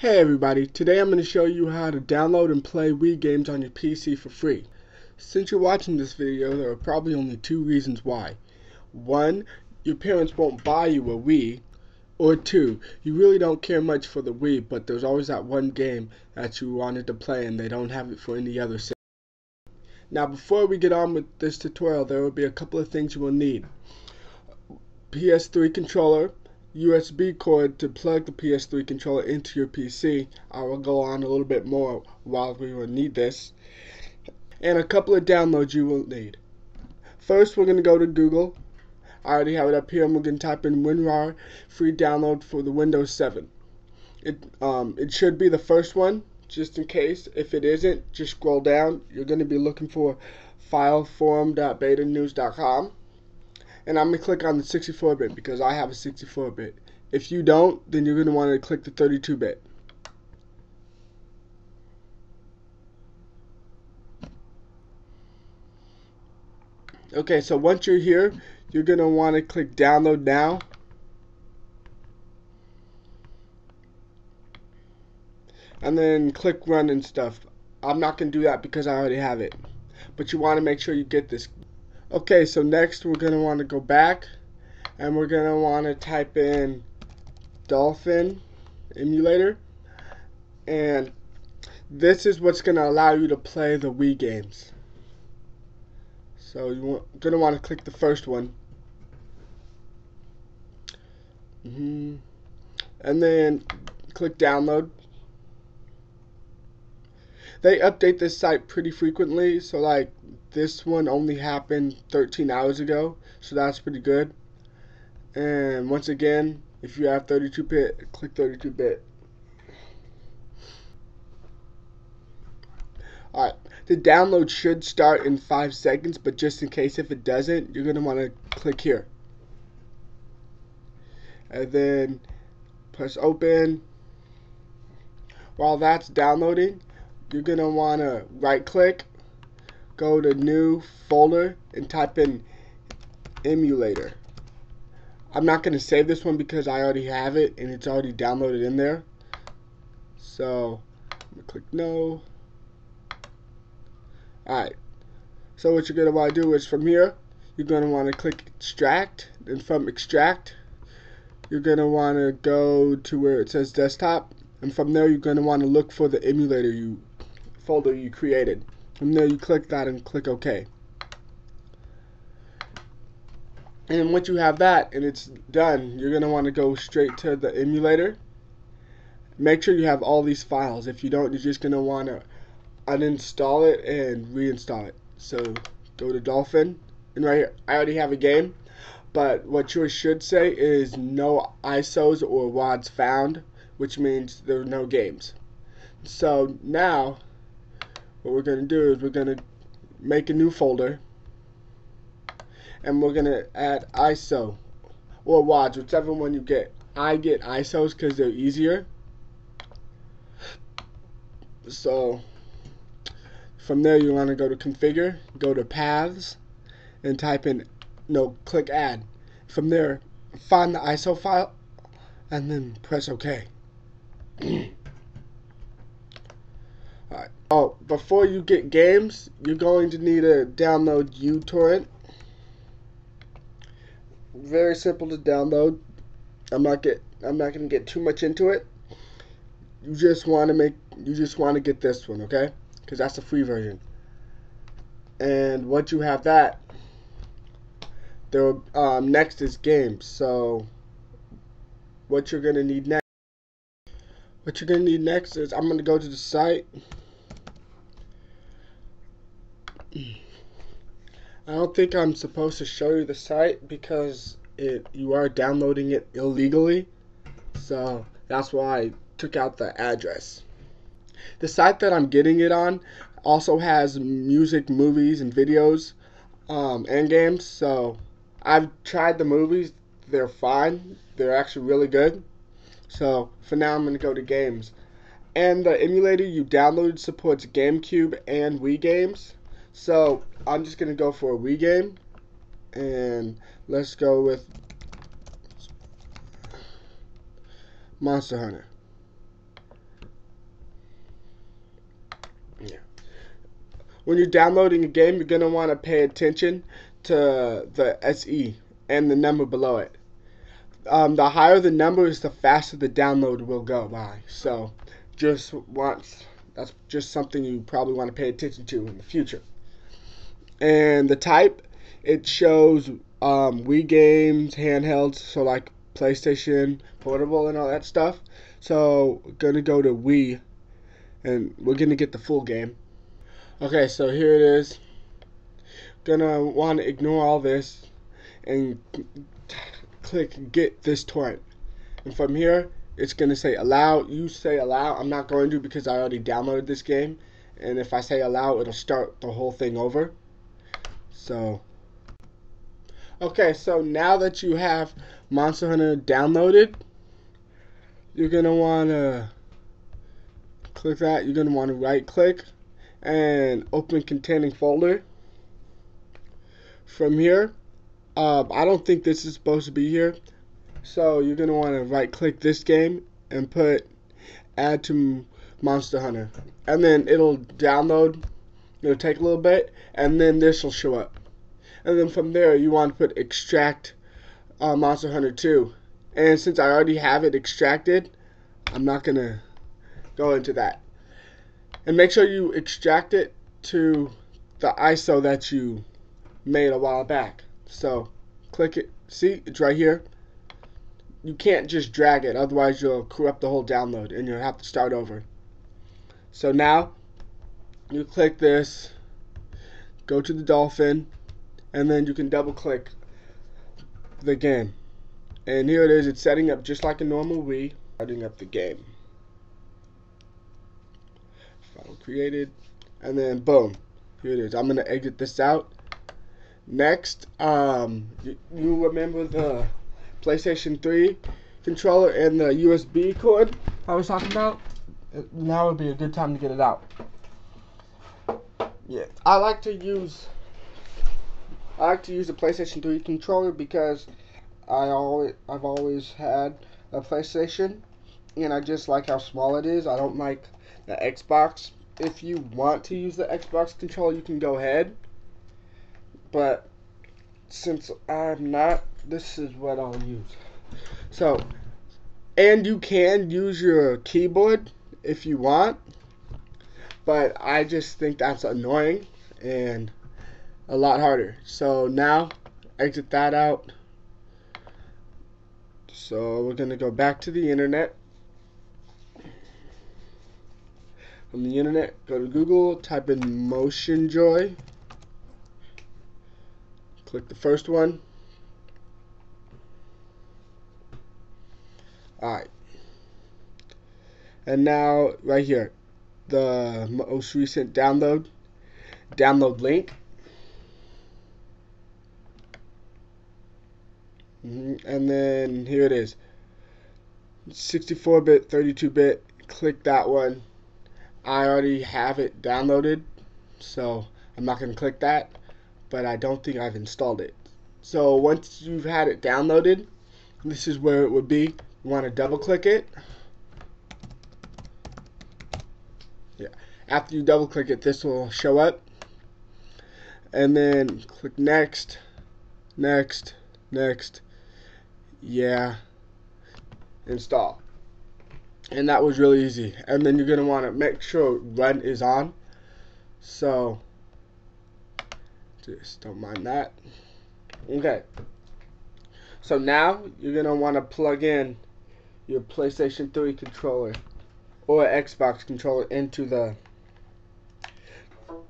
Hey everybody, today I'm going to show you how to download and play Wii games on your PC for free. Since you're watching this video, there are probably only two reasons why. One, your parents won't buy you a Wii, or two, you really don't care much for the Wii, but there's always that one game that you wanted to play and they don't have it for any other system. Now before we get on with this tutorial, there will be a couple of things you will need. PS3 controller, USB cord to plug the PS3 controller into your PC. I will go on a little bit more while we will need this. And a couple of downloads you will need. First, we're going to go to Google. I already have it up here. and we're going to type in WinRAR free download for the Windows 7. It um, it should be the first one, just in case. If it isn't, just scroll down. You're going to be looking for fileforum.betanews.com and I'm to click on the 64-bit because I have a 64-bit. If you don't, then you're going to want to click the 32-bit. Okay, so once you're here, you're going to want to click download now. And then click run and stuff. I'm not going to do that because I already have it. But you want to make sure you get this Okay, so next we're going to want to go back and we're going to want to type in Dolphin emulator and this is what's going to allow you to play the Wii games. So you're going to want to click the first one. Mm -hmm. And then click download. They update this site pretty frequently, so like this one only happened 13 hours ago, so that's pretty good. And once again, if you have 32-bit, click 32-bit. Alright, the download should start in 5 seconds, but just in case if it doesn't, you're going to want to click here. And then press open. While that's downloading, you're going to want to right click go to new folder and type in emulator. I'm not going to save this one because I already have it and it's already downloaded in there. So, I'm going to click no. Alright, so what you're going to want to do is from here, you're going to want to click extract. And from extract, you're going to want to go to where it says desktop. And from there, you're going to want to look for the emulator you folder you created. And then you click that and click OK. And once you have that and it's done, you're going to want to go straight to the emulator. Make sure you have all these files. If you don't, you're just going to want to uninstall it and reinstall it. So go to Dolphin. And right here, I already have a game. But what yours should say is no ISOs or WADs found, which means there are no games. So now what we're going to do is we're going to make a new folder and we're going to add ISO or WADs, whichever one you get. I get ISOs because they're easier. So from there you want to go to configure, go to paths and type in, no, click add. From there find the ISO file and then press OK. Alright. Oh, before you get games, you're going to need to download uTorrent. Very simple to download. I'm not get I'm not gonna get too much into it. You just want to make you just want to get this one, okay? Because that's the free version. And once you have that, there um, next is games. So what you're gonna need next. What you're gonna need next is I'm gonna go to the site. I don't think I'm supposed to show you the site because it you are downloading it illegally. So that's why I took out the address. The site that I'm getting it on also has music, movies, and videos um, and games. So I've tried the movies. They're fine. They're actually really good. So for now, I'm going to go to games. And the emulator you downloaded supports GameCube and Wii games. So I'm just gonna go for a Wii game, and let's go with Monster Hunter. Yeah. When you're downloading a game, you're gonna want to pay attention to the SE and the number below it. Um, the higher the number is, the faster the download will go by. So, just once. That's just something you probably want to pay attention to in the future. And the type, it shows um, Wii games, handhelds, so like PlayStation, portable, and all that stuff. So, gonna go to Wii, and we're gonna get the full game. Okay, so here it is. Gonna want to ignore all this and click get this torrent. And from here, it's gonna say allow. You say allow. I'm not going to because I already downloaded this game. And if I say allow, it'll start the whole thing over. So, okay, so now that you have Monster Hunter downloaded, you're gonna want to click that. You're gonna want to right click and open containing folder. From here, uh, I don't think this is supposed to be here. So you're want to right click this game and put add to Monster Hunter. And then it'll download. It'll take a little bit and then this will show up. And then from there you want to put extract uh, Monster Hunter 2. And since I already have it extracted, I'm not going to go into that. And make sure you extract it to the ISO that you made a while back. So click it. See, it's right here. You can't just drag it, otherwise you'll corrupt the whole download and you'll have to start over. So now you click this, go to the dolphin, and then you can double click the game. And here it is, it's setting up just like a normal Wii, starting up the game. File created, and then boom, here it is. I'm gonna exit this out Next, um, you, you remember the PlayStation 3 controller and the USB cord I was talking about? Now would be a good time to get it out. Yeah, I like to use I like to use the PlayStation 3 controller because I always I've always had a PlayStation and I just like how small it is. I don't like the Xbox. If you want to use the Xbox controller, you can go ahead but since I'm not, this is what I'll use. So, and you can use your keyboard if you want, but I just think that's annoying and a lot harder. So now, exit that out. So we're going to go back to the internet. From the internet, go to Google, type in Motion Joy. Click the first one. Alright. And now, right here, the most recent download, download link. Mm-hmm. And then here it is 64 bit, 32 bit. Click that one. I already have it downloaded, so I'm not going to click that but I don't think I've installed it. So once you've had it downloaded, this is where it would be. You want to double click it. After you double click it, this will show up. And then click next, next, next. Yeah. Install. And that was really easy. And then you're going to want to make sure run is on. So just don't mind that. Okay. So now you're going to want to plug in your PlayStation 3 controller or Xbox controller into the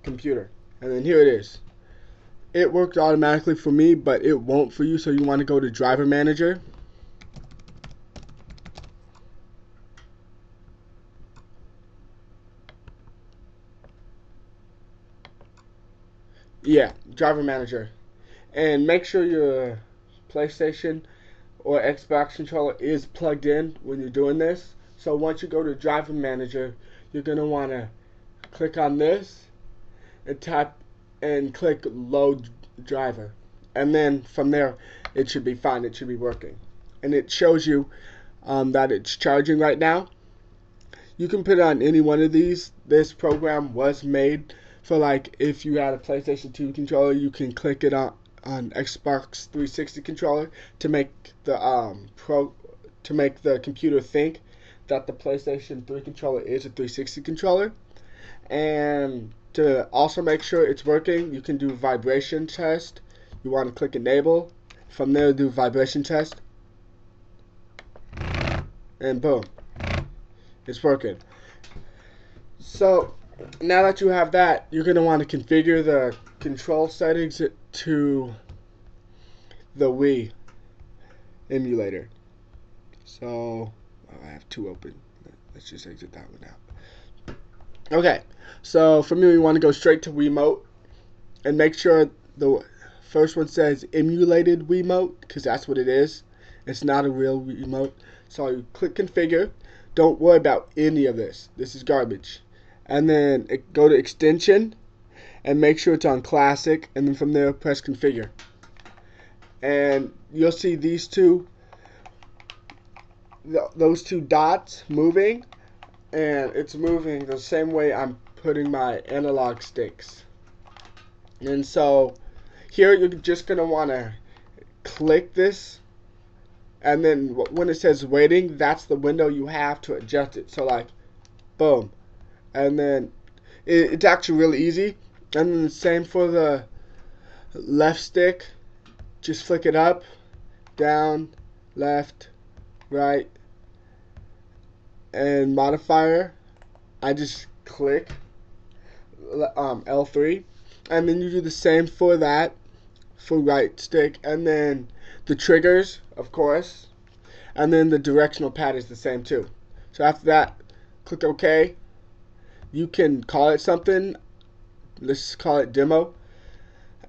computer. And then here it is. It worked automatically for me, but it won't for you, so you want to go to Driver Manager. Yeah, driver manager. And make sure your PlayStation or Xbox controller is plugged in when you're doing this. So once you go to driver manager, you're going to want to click on this type and click load driver. And then from there, it should be fine. It should be working. And it shows you um, that it's charging right now. You can put it on any one of these. This program was made for like if you had a PlayStation 2 controller, you can click it on on Xbox 360 controller to make the um pro to make the computer think that the PlayStation 3 controller is a 360 controller. And to also make sure it's working, you can do vibration test. You want to click enable. From there, do vibration test. And boom, it's working. So now that you have that, you're going to want to configure the control settings to the Wii emulator. So oh, I have two open. Let's just exit that one out. Okay, so for me, we want to go straight to Wiimote and make sure the first one says emulated Wiimote because that's what it is. It's not a real remote. So you click configure. Don't worry about any of this. This is garbage. And then go to extension and make sure it's on classic. And then from there, press configure. And you'll see these two those two dots moving and it's moving the same way I'm putting my analog sticks. And so here you're just gonna want to click this and then when it says waiting that's the window you have to adjust it. So like boom. And then it, it's actually really easy. And then the same for the left stick. Just flick it up down left right and modifier, I just click um, L3, and then you do the same for that for right stick, and then the triggers, of course, and then the directional pad is the same too. So after that, click OK. You can call it something. Let's call it demo.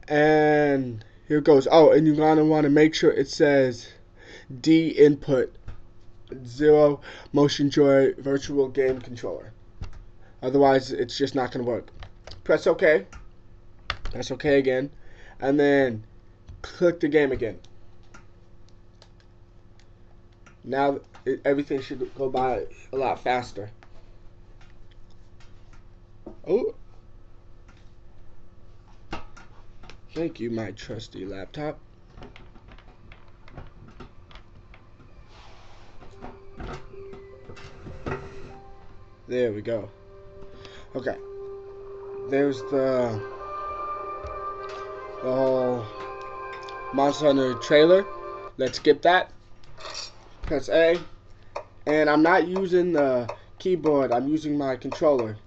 And here it goes. Oh, and you're gonna want to make sure it says D input zero motion joy virtual game controller. Otherwise, it's just not going to work. Press OK. Press OK again. And then click the game again. Now it, everything should go by a lot faster. Oh. Thank you, my trusty laptop. There we go. Okay. There's the the whole Monster Hunter trailer. Let's skip that. Press A. And I'm not using the keyboard. I'm using my controller.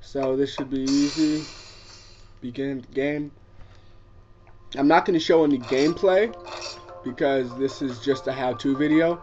So this should be easy. Begin game. I'm not going to show any gameplay because this is just a how-to video.